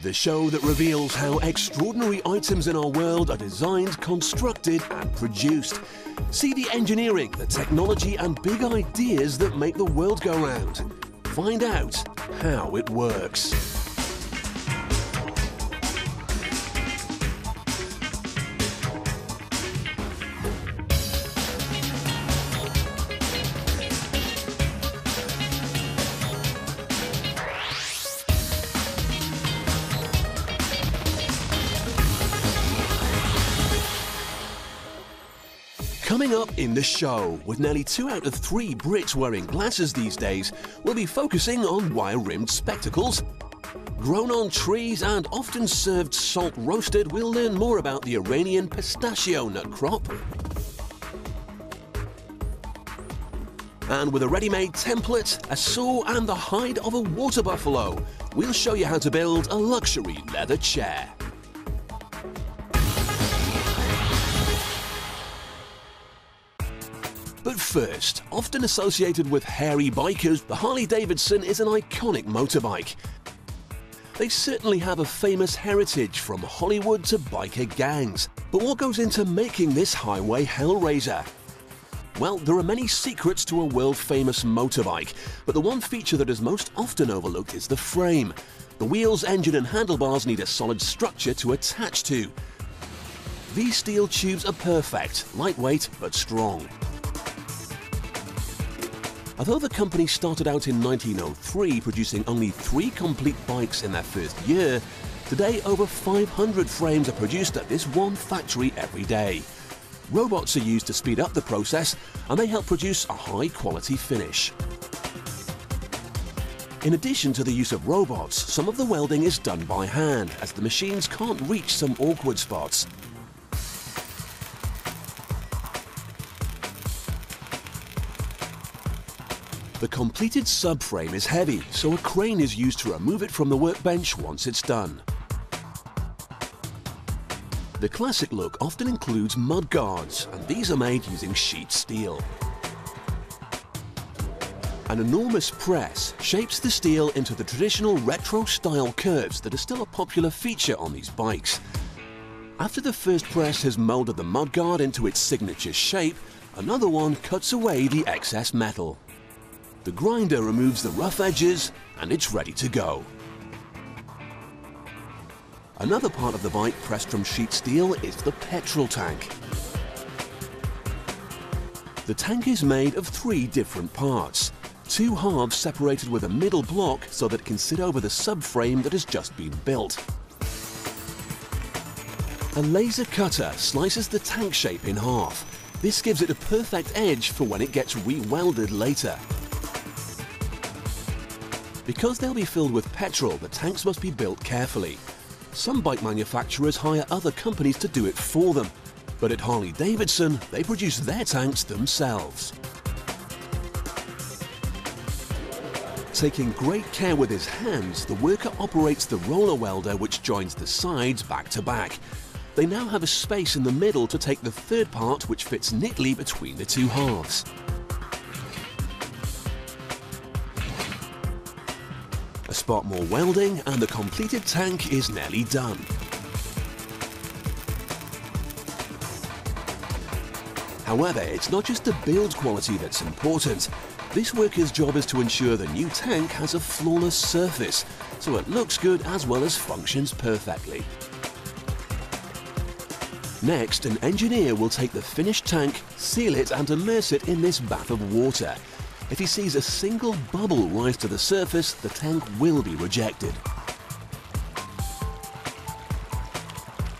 The show that reveals how extraordinary items in our world are designed, constructed and produced. See the engineering, the technology and big ideas that make the world go round. Find out how it works. In the show, with nearly two out of three Brits wearing glasses these days, we'll be focusing on wire-rimmed spectacles. Grown on trees and often served salt roasted, we'll learn more about the Iranian pistachio nut crop. And with a ready-made template, a saw and the hide of a water buffalo, we'll show you how to build a luxury leather chair. First, often associated with hairy bikers, the Harley-Davidson is an iconic motorbike. They certainly have a famous heritage from Hollywood to biker gangs. But what goes into making this highway hellraiser? Well, there are many secrets to a world-famous motorbike, but the one feature that is most often overlooked is the frame. The wheels, engine and handlebars need a solid structure to attach to. These steel tubes are perfect, lightweight but strong. Although the company started out in 1903 producing only three complete bikes in their first year, today over 500 frames are produced at this one factory every day. Robots are used to speed up the process and they help produce a high quality finish. In addition to the use of robots, some of the welding is done by hand as the machines can't reach some awkward spots. The completed subframe is heavy, so a crane is used to remove it from the workbench once it's done. The classic look often includes mud guards, and these are made using sheet steel. An enormous press shapes the steel into the traditional retro-style curves that are still a popular feature on these bikes. After the first press has moulded the mudguard into its signature shape, another one cuts away the excess metal. The grinder removes the rough edges and it's ready to go. Another part of the bike pressed from sheet steel is the petrol tank. The tank is made of three different parts. Two halves separated with a middle block so that it can sit over the subframe that has just been built. A laser cutter slices the tank shape in half. This gives it a perfect edge for when it gets re-welded later. Because they'll be filled with petrol, the tanks must be built carefully. Some bike manufacturers hire other companies to do it for them, but at Harley-Davidson, they produce their tanks themselves. Taking great care with his hands, the worker operates the roller welder which joins the sides back to back. They now have a space in the middle to take the third part which fits neatly between the two halves. Spot more welding and the completed tank is nearly done. However, it's not just the build quality that's important. This worker's job is to ensure the new tank has a flawless surface, so it looks good as well as functions perfectly. Next, an engineer will take the finished tank, seal it and immerse it in this bath of water. If he sees a single bubble rise to the surface, the tank will be rejected.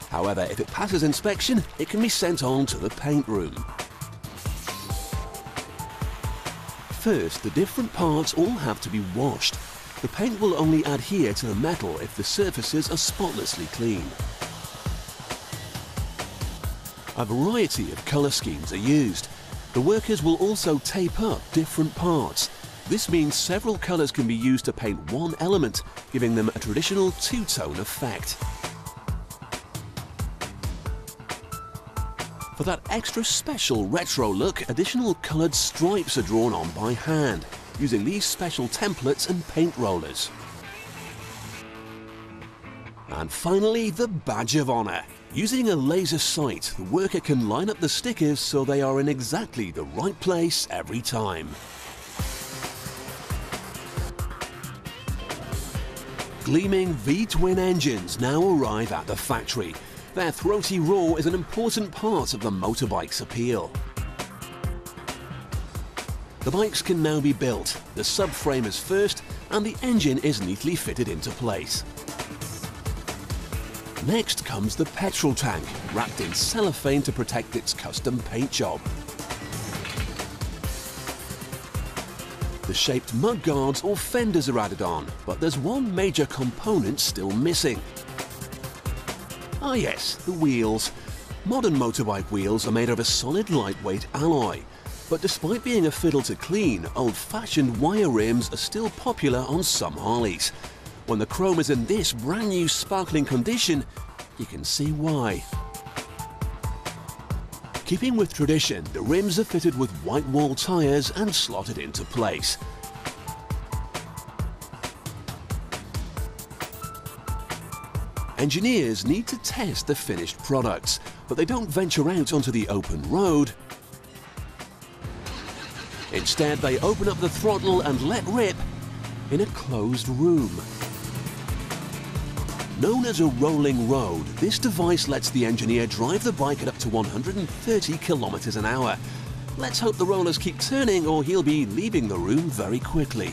However, if it passes inspection, it can be sent on to the paint room. First, the different parts all have to be washed. The paint will only adhere to the metal if the surfaces are spotlessly clean. A variety of colour schemes are used. The workers will also tape up different parts. This means several colours can be used to paint one element, giving them a traditional two-tone effect. For that extra special retro look, additional coloured stripes are drawn on by hand, using these special templates and paint rollers. And finally, the Badge of Honor. Using a laser sight, the worker can line up the stickers so they are in exactly the right place every time. Gleaming V-twin engines now arrive at the factory. Their throaty roar is an important part of the motorbike's appeal. The bikes can now be built, the subframe is first and the engine is neatly fitted into place. Next comes the petrol tank, wrapped in cellophane to protect its custom paint job. The shaped mud guards or fenders are added on, but there's one major component still missing. Ah yes, the wheels. Modern motorbike wheels are made of a solid lightweight alloy, but despite being a fiddle to clean, old-fashioned wire rims are still popular on some Harleys. When the chrome is in this brand new sparkling condition, you can see why. Keeping with tradition, the rims are fitted with white wall tyres and slotted into place. Engineers need to test the finished products, but they don't venture out onto the open road. Instead, they open up the throttle and let rip in a closed room. Known as a rolling road, this device lets the engineer drive the bike at up to 130 kilometers an hour. Let's hope the rollers keep turning or he'll be leaving the room very quickly.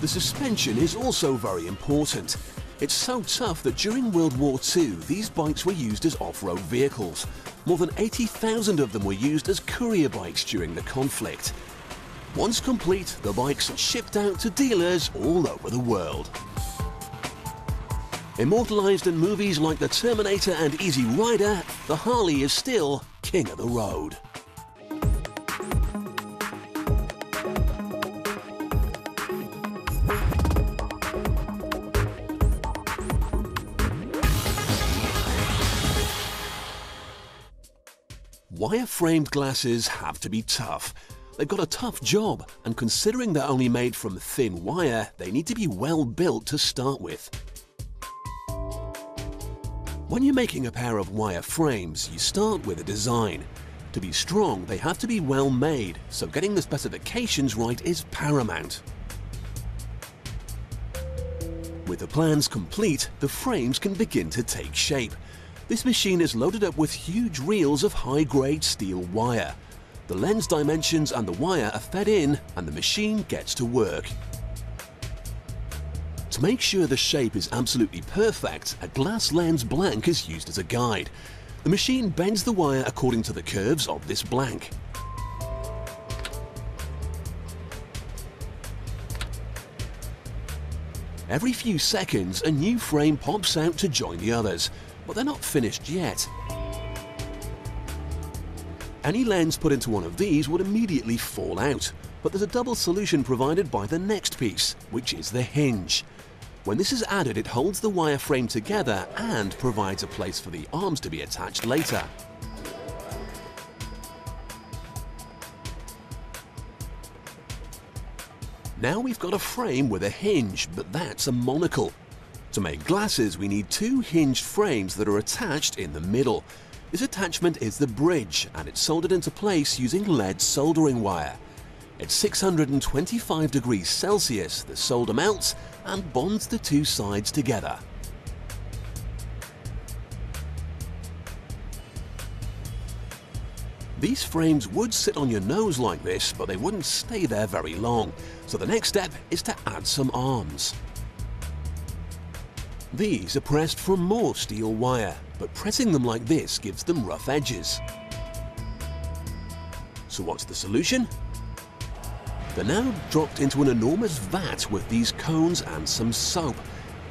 The suspension is also very important. It's so tough that during World War II, these bikes were used as off-road vehicles. More than 80,000 of them were used as courier bikes during the conflict. Once complete, the bikes are shipped out to dealers all over the world. Immortalized in movies like The Terminator and Easy Rider, the Harley is still king of the road. Wire-framed glasses have to be tough. They've got a tough job, and considering they're only made from thin wire, they need to be well built to start with. When you're making a pair of wire frames, you start with a design. To be strong, they have to be well made, so getting the specifications right is paramount. With the plans complete, the frames can begin to take shape. This machine is loaded up with huge reels of high-grade steel wire. The lens dimensions and the wire are fed in and the machine gets to work. Make sure the shape is absolutely perfect, a glass lens blank is used as a guide. The machine bends the wire according to the curves of this blank. Every few seconds, a new frame pops out to join the others, but they're not finished yet. Any lens put into one of these would immediately fall out, but there's a double solution provided by the next piece, which is the hinge. When this is added, it holds the wire frame together and provides a place for the arms to be attached later. Now we've got a frame with a hinge, but that's a monocle. To make glasses, we need two hinged frames that are attached in the middle. This attachment is the bridge, and it's soldered into place using lead soldering wire. At 625 degrees Celsius, the solder melts and bonds the two sides together. These frames would sit on your nose like this, but they wouldn't stay there very long, so the next step is to add some arms. These are pressed from more steel wire, but pressing them like this gives them rough edges. So what's the solution? They're now dropped into an enormous vat with these cones and some soap.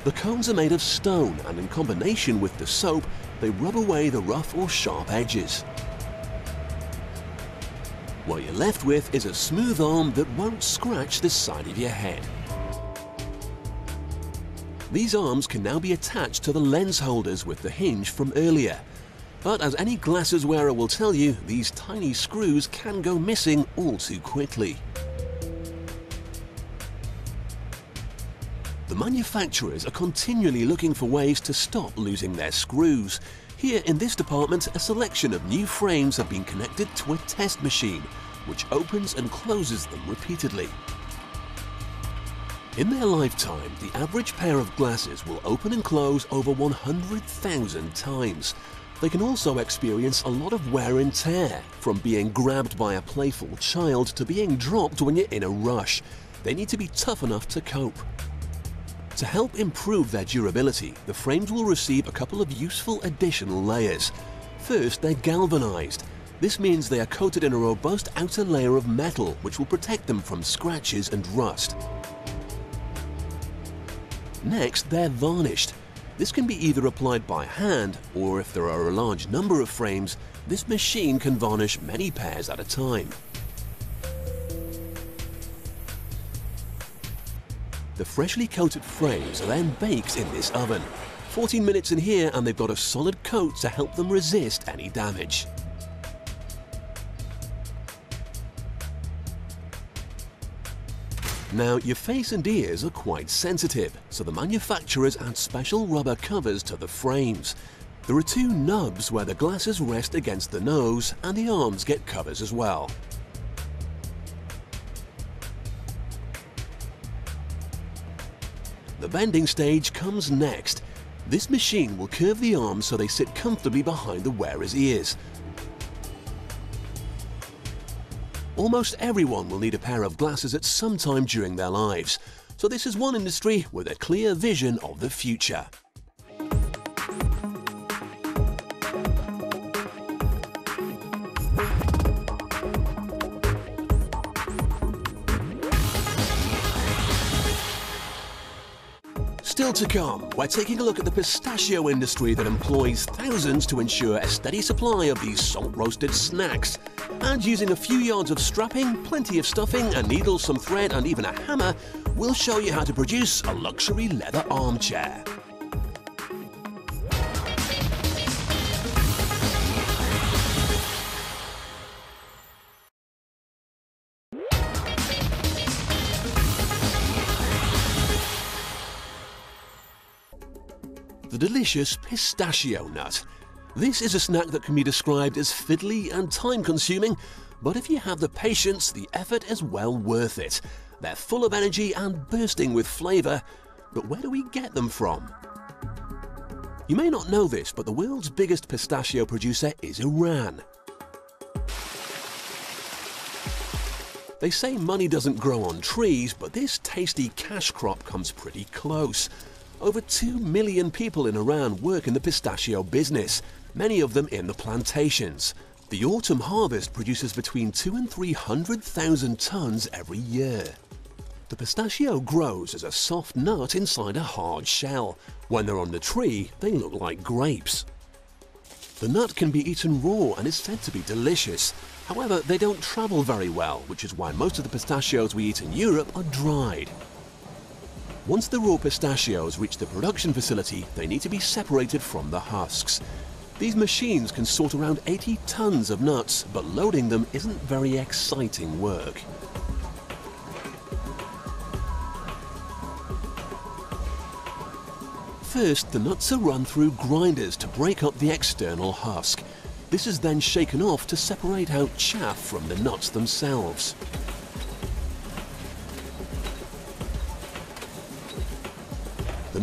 The cones are made of stone and in combination with the soap, they rub away the rough or sharp edges. What you're left with is a smooth arm that won't scratch the side of your head. These arms can now be attached to the lens holders with the hinge from earlier. But as any glasses wearer will tell you, these tiny screws can go missing all too quickly. Manufacturers are continually looking for ways to stop losing their screws. Here in this department, a selection of new frames have been connected to a test machine, which opens and closes them repeatedly. In their lifetime, the average pair of glasses will open and close over 100,000 times. They can also experience a lot of wear and tear, from being grabbed by a playful child to being dropped when you're in a rush. They need to be tough enough to cope. To help improve their durability, the frames will receive a couple of useful additional layers. First, they're galvanized. This means they are coated in a robust outer layer of metal which will protect them from scratches and rust. Next, they're varnished. This can be either applied by hand, or if there are a large number of frames, this machine can varnish many pairs at a time. The freshly coated frames are then baked in this oven. 14 minutes in here and they've got a solid coat to help them resist any damage. Now, your face and ears are quite sensitive, so the manufacturers add special rubber covers to the frames. There are two nubs where the glasses rest against the nose and the arms get covers as well. The bending stage comes next. This machine will curve the arms so they sit comfortably behind the wearer's ears. Almost everyone will need a pair of glasses at some time during their lives, so this is one industry with a clear vision of the future. To come, we're taking a look at the pistachio industry that employs thousands to ensure a steady supply of these salt-roasted snacks. And using a few yards of strapping, plenty of stuffing, a needle, some thread and even a hammer, we'll show you how to produce a luxury leather armchair. Delicious pistachio nut. This is a snack that can be described as fiddly and time-consuming, but if you have the patience, the effort is well worth it. They're full of energy and bursting with flavour, but where do we get them from? You may not know this, but the world's biggest pistachio producer is Iran. They say money doesn't grow on trees, but this tasty cash crop comes pretty close. Over 2 million people in Iran work in the pistachio business, many of them in the plantations. The autumn harvest produces between 2 and 300,000 tons every year. The pistachio grows as a soft nut inside a hard shell. When they're on the tree, they look like grapes. The nut can be eaten raw and is said to be delicious. However, they don't travel very well, which is why most of the pistachios we eat in Europe are dried. Once the raw pistachios reach the production facility, they need to be separated from the husks. These machines can sort around 80 tons of nuts, but loading them isn't very exciting work. First, the nuts are run through grinders to break up the external husk. This is then shaken off to separate out chaff from the nuts themselves.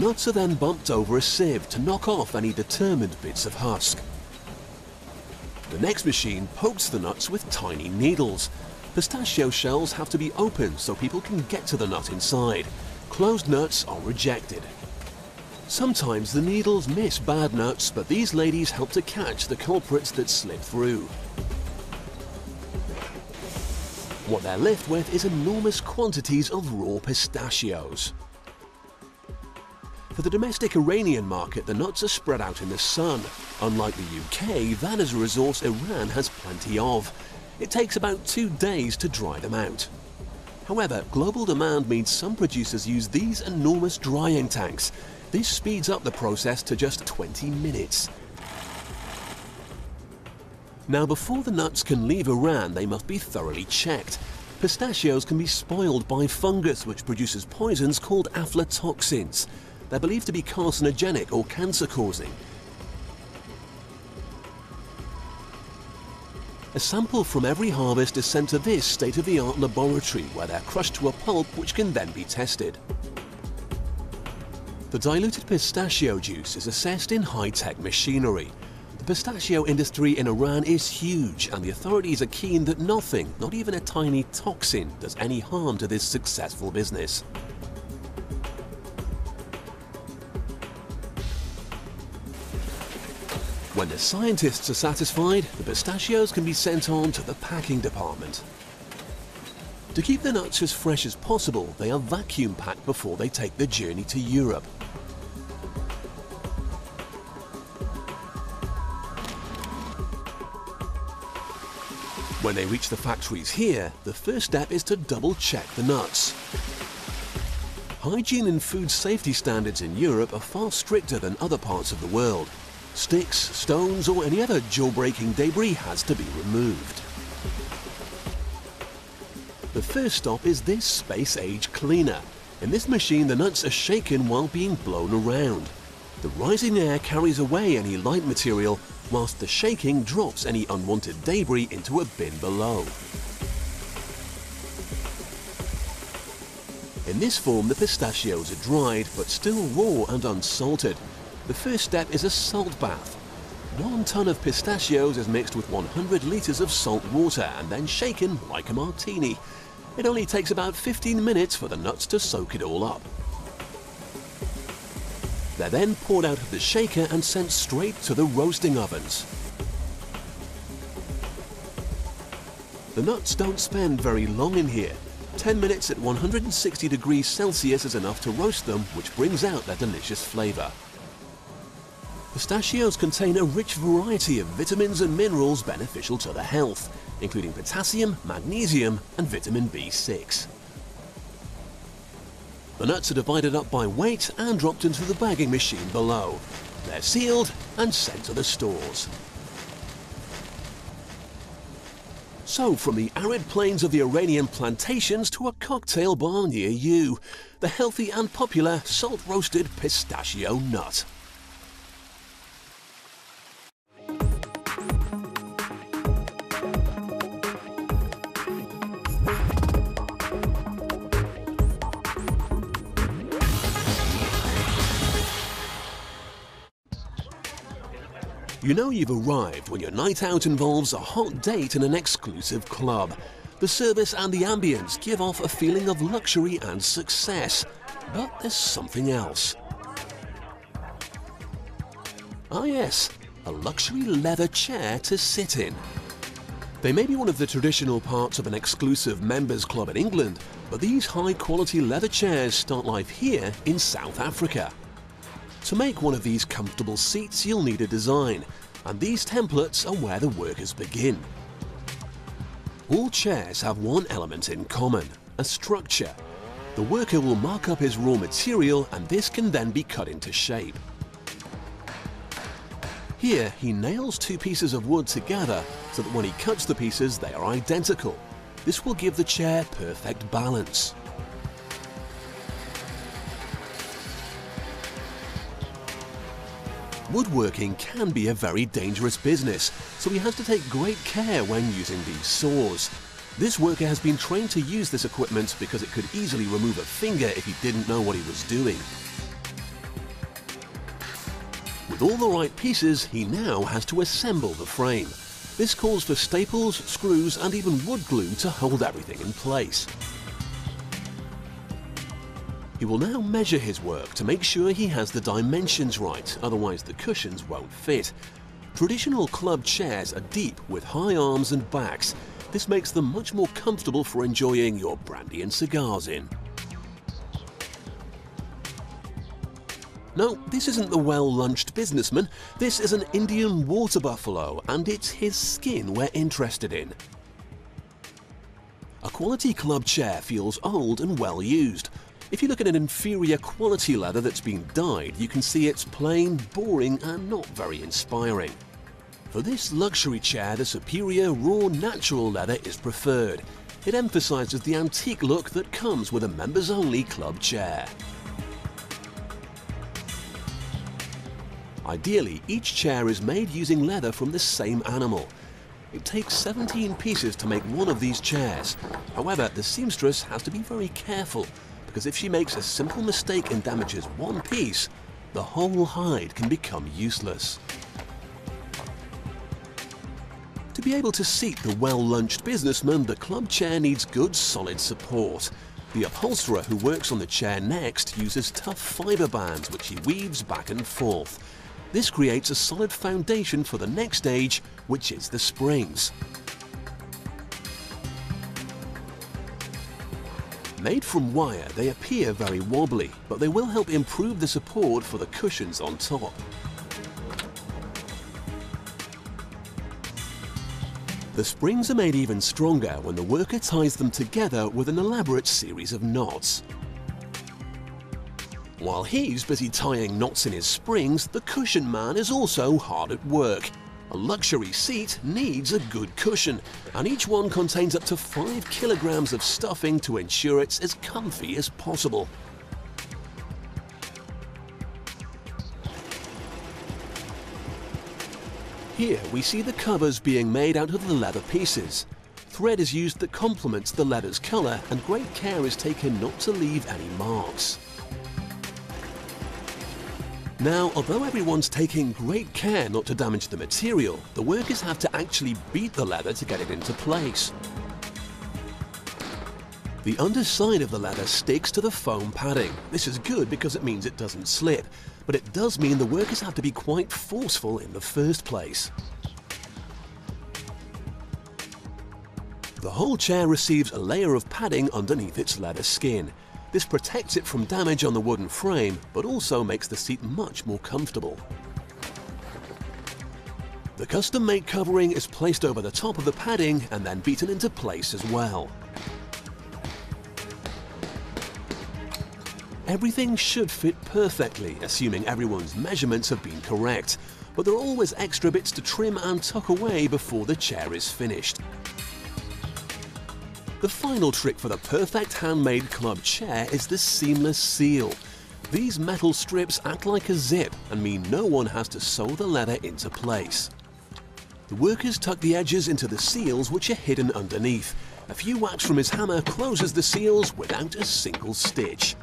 Nuts are then bumped over a sieve to knock off any determined bits of husk. The next machine pokes the nuts with tiny needles. Pistachio shells have to be opened so people can get to the nut inside. Closed nuts are rejected. Sometimes the needles miss bad nuts, but these ladies help to catch the culprits that slip through. What they're left with is enormous quantities of raw pistachios. For the domestic Iranian market, the nuts are spread out in the sun. Unlike the UK, that is a resource Iran has plenty of. It takes about two days to dry them out. However, global demand means some producers use these enormous drying tanks. This speeds up the process to just 20 minutes. Now before the nuts can leave Iran, they must be thoroughly checked. Pistachios can be spoiled by fungus which produces poisons called aflatoxins. They're believed to be carcinogenic or cancer-causing. A sample from every harvest is sent to this state-of-the-art laboratory where they're crushed to a pulp which can then be tested. The diluted pistachio juice is assessed in high-tech machinery. The pistachio industry in Iran is huge and the authorities are keen that nothing, not even a tiny toxin, does any harm to this successful business. When the scientists are satisfied, the pistachios can be sent on to the packing department. To keep the nuts as fresh as possible, they are vacuum packed before they take the journey to Europe. When they reach the factories here, the first step is to double check the nuts. Hygiene and food safety standards in Europe are far stricter than other parts of the world. Sticks, stones or any other jaw-breaking debris has to be removed. The first stop is this space-age cleaner. In this machine the nuts are shaken while being blown around. The rising air carries away any light material whilst the shaking drops any unwanted debris into a bin below. In this form the pistachios are dried but still raw and unsalted. The first step is a salt bath. One ton of pistachios is mixed with 100 litres of salt water and then shaken like a martini. It only takes about 15 minutes for the nuts to soak it all up. They're then poured out of the shaker and sent straight to the roasting ovens. The nuts don't spend very long in here. 10 minutes at 160 degrees Celsius is enough to roast them, which brings out their delicious flavour. Pistachios contain a rich variety of vitamins and minerals beneficial to the health, including potassium, magnesium and vitamin B6. The nuts are divided up by weight and dropped into the bagging machine below. They're sealed and sent to the stores. So, from the arid plains of the Iranian plantations to a cocktail bar near you, the healthy and popular salt-roasted pistachio nut. You know you've arrived when your night out involves a hot date in an exclusive club. The service and the ambience give off a feeling of luxury and success. But there's something else. Ah yes, a luxury leather chair to sit in. They may be one of the traditional parts of an exclusive members club in England, but these high quality leather chairs start life here in South Africa. To make one of these comfortable seats you'll need a design, and these templates are where the workers begin. All chairs have one element in common, a structure. The worker will mark up his raw material and this can then be cut into shape. Here he nails two pieces of wood together so that when he cuts the pieces they are identical. This will give the chair perfect balance. Woodworking can be a very dangerous business, so he has to take great care when using these saws. This worker has been trained to use this equipment because it could easily remove a finger if he didn't know what he was doing. With all the right pieces, he now has to assemble the frame. This calls for staples, screws and even wood glue to hold everything in place. He will now measure his work to make sure he has the dimensions right, otherwise the cushions won't fit. Traditional club chairs are deep with high arms and backs. This makes them much more comfortable for enjoying your brandy and cigars in. No, this isn't the well-lunched businessman. This is an Indian water buffalo, and it's his skin we're interested in. A quality club chair feels old and well used, if you look at an inferior quality leather that's been dyed, you can see it's plain, boring and not very inspiring. For this luxury chair, the superior raw natural leather is preferred. It emphasises the antique look that comes with a members-only club chair. Ideally, each chair is made using leather from the same animal. It takes 17 pieces to make one of these chairs. However, the seamstress has to be very careful because if she makes a simple mistake and damages one piece, the whole hide can become useless. To be able to seat the well-lunched businessman, the club chair needs good solid support. The upholsterer who works on the chair next uses tough fibre bands which he weaves back and forth. This creates a solid foundation for the next stage, which is the springs. Made from wire, they appear very wobbly, but they will help improve the support for the cushions on top. The springs are made even stronger when the worker ties them together with an elaborate series of knots. While he's busy tying knots in his springs, the cushion man is also hard at work. A luxury seat needs a good cushion, and each one contains up to 5 kilograms of stuffing to ensure it's as comfy as possible. Here we see the covers being made out of the leather pieces. Thread is used that complements the leather's colour and great care is taken not to leave any marks. Now, although everyone's taking great care not to damage the material, the workers have to actually beat the leather to get it into place. The underside of the leather sticks to the foam padding. This is good because it means it doesn't slip, but it does mean the workers have to be quite forceful in the first place. The whole chair receives a layer of padding underneath its leather skin. This protects it from damage on the wooden frame, but also makes the seat much more comfortable. The custom-made covering is placed over the top of the padding and then beaten into place as well. Everything should fit perfectly, assuming everyone's measurements have been correct, but there are always extra bits to trim and tuck away before the chair is finished. The final trick for the perfect handmade club chair is the seamless seal. These metal strips act like a zip and mean no one has to sew the leather into place. The workers tuck the edges into the seals which are hidden underneath. A few whacks from his hammer closes the seals without a single stitch.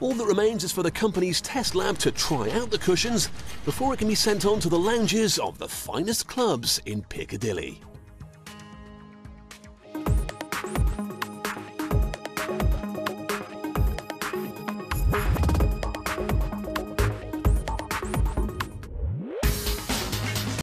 All that remains is for the company's test lab to try out the cushions before it can be sent on to the lounges of the finest clubs in Piccadilly.